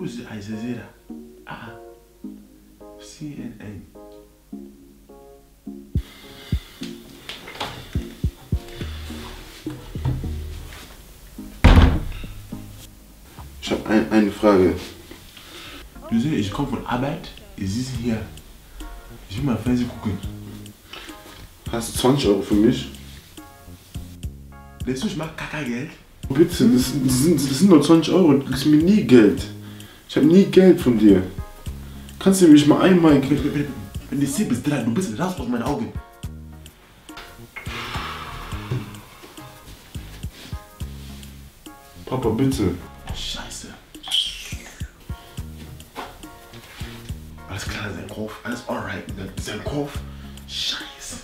Who's Al Jazeera? Ah, CNN. Ich habe ein, eine Frage. Du siehst, ich komme von Arbeit, ich sitze hier. Ich will mal Fernsehen gucken. Hast du 20 Euro für mich? Lässt du, ich mach Kaka-Geld? Bitte, das, das, sind, das sind nur 20 Euro. Du gibst mir nie Geld. Ich habe nie Geld von dir. Kannst du mich mal einmal. Wenn die 10 bis 3, du bist raus aus meinen Augen. Papa, bitte. Scheiße. Alles klar, sein Kopf, alles alright. Sein Kopf. Scheiße.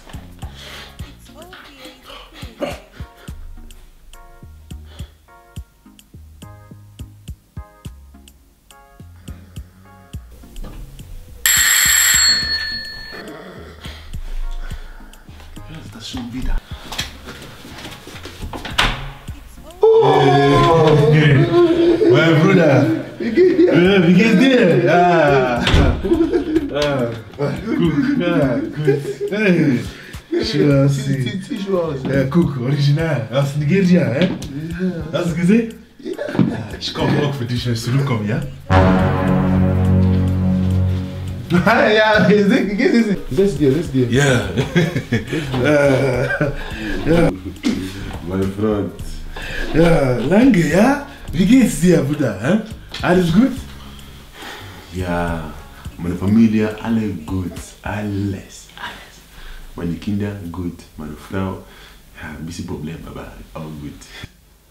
Ja, das schon wieder. Mein Bruder. Wie geht's dir? Wie geht's dir? Ja. Ah, guck, ja, gut. Hey. Schön aussehen. Ja, guck, original. Aus Nigeria, hä? Hast du gesehen? Ja. Ich komme auch für dich, wenn ich zurückkomme, ja? Ja, geht's dir? Setz dir. Ja. ja. Mein Freund. Ja, lange, ja? Wie geht's dir, Bruder? Hä? Alles gut? Ja, meine Familie, alle gut. Alles, alles. Meine Kinder gut. Meine Frau, ja, ein bisschen Problem, aber auch gut.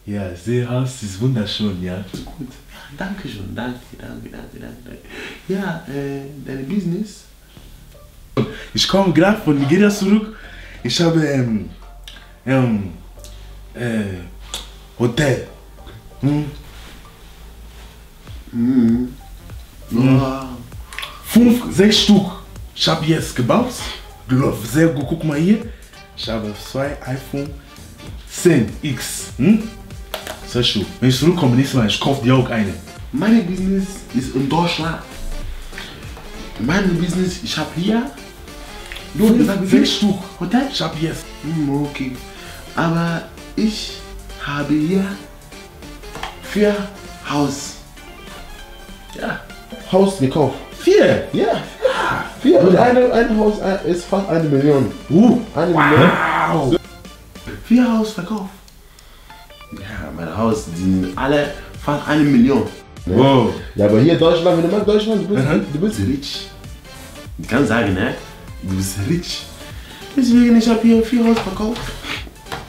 Ja, sehr aus, ist wunderschön, ja. Gut. Ja, danke schön. Danke, danke, danke, danke. Ja, äh, dein Business? Ich komme gerade von Nigeria zurück. Ich habe ähm, ähm, äh, Hotel. Hm? Mhm. Ja. Fünf, sechs Stück. Ich habe jetzt gebaut. Läuft sehr gut. Guck mal hier. Ich habe zwei iPhone 10X. Hm? Stück. Wenn ich zurückkomme nächstes Mal, ich kaufe dir auch eine. Mein Business ist in Deutschland. Mein Business, ich habe hier. Du hast gesagt, sechs Stück. Hotel? Ich habe jetzt. Hm, okay. Aber ich habe hier vier Haus. Ja. Haus gekauft. Vier. Ja. Vier. Und eine, ein Haus ist fast eine Million. Uh. Eine Million. Wow. Vier Haus verkauft. Ja, Haus, die sind alle fast eine Million. Wow. Ja, aber hier in Deutschland, wenn du magst Deutschland, du bist, Mhm. du bist rich. Ich kann sagen, ne? Du bist rich. Deswegen, ich habe hier vier Haus verkauft.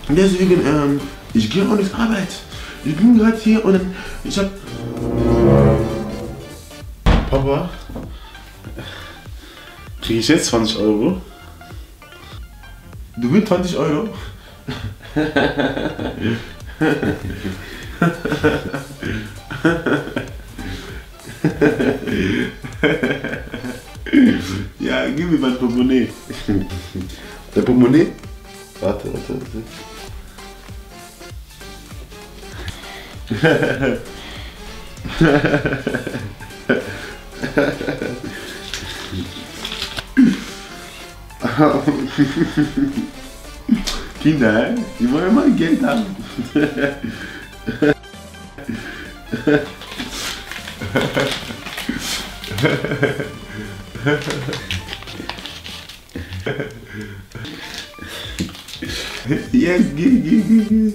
Deswegen, ähm, ich gehe auch nicht Arbeit. Ich bin gerade hier und ich habe Papa, kriege ich jetzt 20 Euro? Du willst 20 Euro? ja, gib mir mein Portemonnaie. Der Portemonnaie? Warte, warte, warte. Kinder, hä? die wollen immer Geld haben. Yes, geh, geh, geh, geh.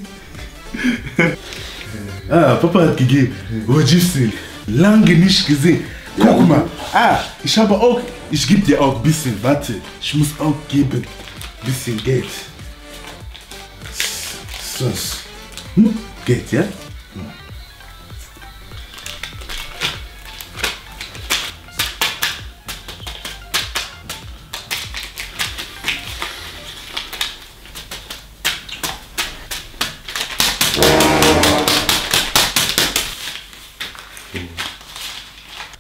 Ah, Papa hat gegeben. Ojibsi. Lange nicht gesehen. Guck mal. Ah, ich habe auch. Ich gebe dir auch ein bisschen. Warte. Ich muss auch geben. Bisschen Geld. Sonst. Hm? Geld, ja?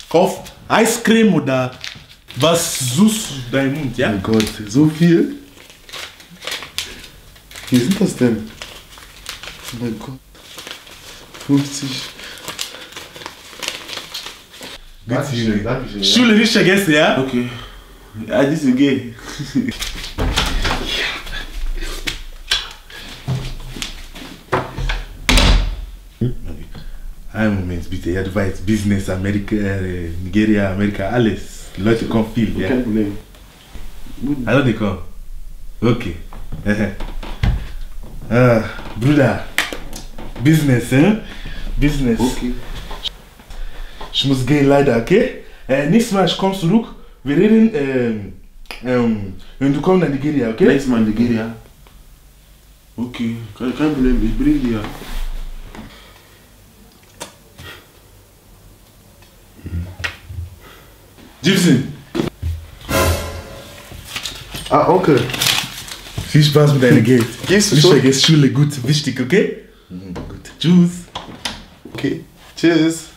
Kauf Eiscreme oder was suchst du dein Mund, ja? Mein Gott, so viel? Wie sind das denn? Oh mein Gott. 50. Dankeschön, Dankeschön. Ja. Schule nicht vergessen, ja? Okay. Ja, das ist okay. Einen Moment bitte, ja, du weißt, Business, Amerika, äh, Nigeria, Amerika, alles. Die Leute kommen viel, ja. Kein Problem. Also die kommen. Okay. ah, Bruder, Business, eh? Business. Okay. Ich muss gehen, leider, okay? Äh, nächstes Mal, ich komme zurück. Wir reden, ähm, ähm, wenn du kommst nach Nigeria, okay? Nächstes Mal in Nigeria. Okay, kein, kein Problem, ich bring dir. Gibson, Ah, Onkel. viel Spaß mit deinem Geld. Gehst du schon? Schule, gut, wichtig, okay? Mhm. Tschüss. Okay. Tschüss.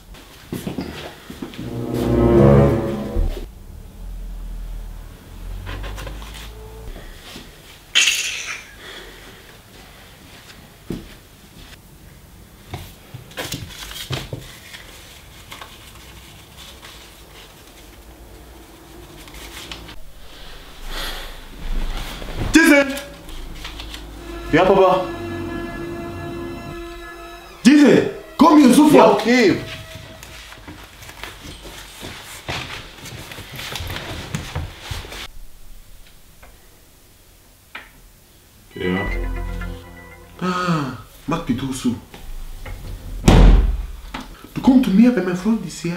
Ja, Papa. Sofort! Ja, okay. Ja. Ah, zu. Du kommst zu mir, wenn mein Freund ist hier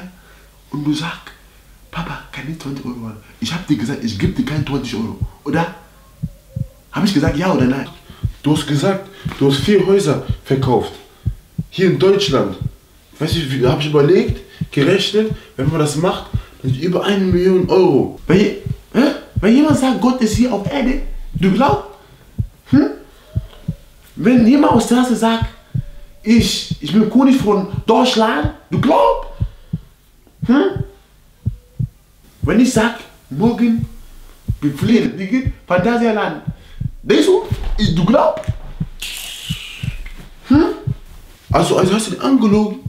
und du sagst, Papa, kann ich 20 Euro haben? Ich hab dir gesagt, ich gebe dir keine 20 Euro, oder? Hab ich gesagt, ja oder nein? Du hast gesagt, du hast vier Häuser verkauft. Hier in Deutschland. Weißt du, wie habe ich überlegt, gerechnet, wenn man das macht, dann ist über eine Million Euro. Wenn, hä? wenn jemand sagt, Gott ist hier auf Erde, du glaubst? Hm? Wenn jemand aus der Straße sagt, ich, ich bin König von Deutschland, du glaubst? Hm? Wenn ich sag, morgen befliehen, die geht Phantasialand, denkst du, ich, du glaubst? Also, also hast du den angelogen?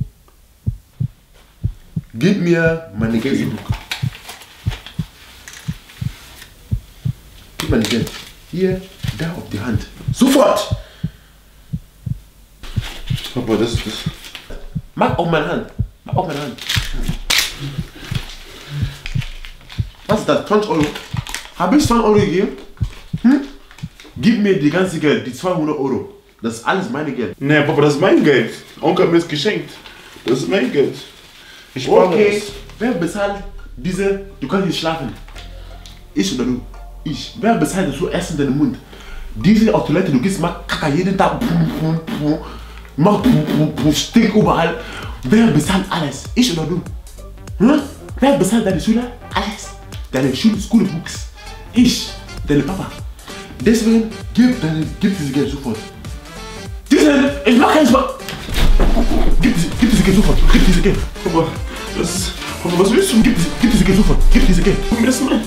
Gib mir meine Geld. Gib meine Geld. Hier, da auf die Hand. Sofort! Papa, das ist das. Mach auf meine Hand. Mach auf meine Hand. Was ist das? 20 Euro? Habe ich 20 Euro gegeben? Hm? Gib mir die ganze Geld, die 200 Euro. Das ist alles meine Geld. Nee, Papa, das ist mein Geld. Onkel hat mir das geschenkt. Das ist mein Geld. Ich Okay, das. wer bezahlt diese? Du kannst nicht schlafen. Ich oder du? Ich. Wer bezahlt das so Essen in den Mund? Diese auf Toilette, du gehst, mach Kaka jeden Tag. Pum, pum, pum. Mach pum, pum, pum, stink überall. Wer bezahlt alles? Ich oder du? Hm? Wer bezahlt deine Schule? Alles. Deine Schule, Schulbooks. Ich, dein Papa. Deswegen gib, deine, gib dieses Geld sofort. Diese, ich mach keinen Spaß. Gib diese, gib diese Geld sofort. Gib diese Geld. Papa, das ist. Papa, was willst du? Gib diese, gib diese Gib sofort. Gib diese Geld. Gib mir das mal.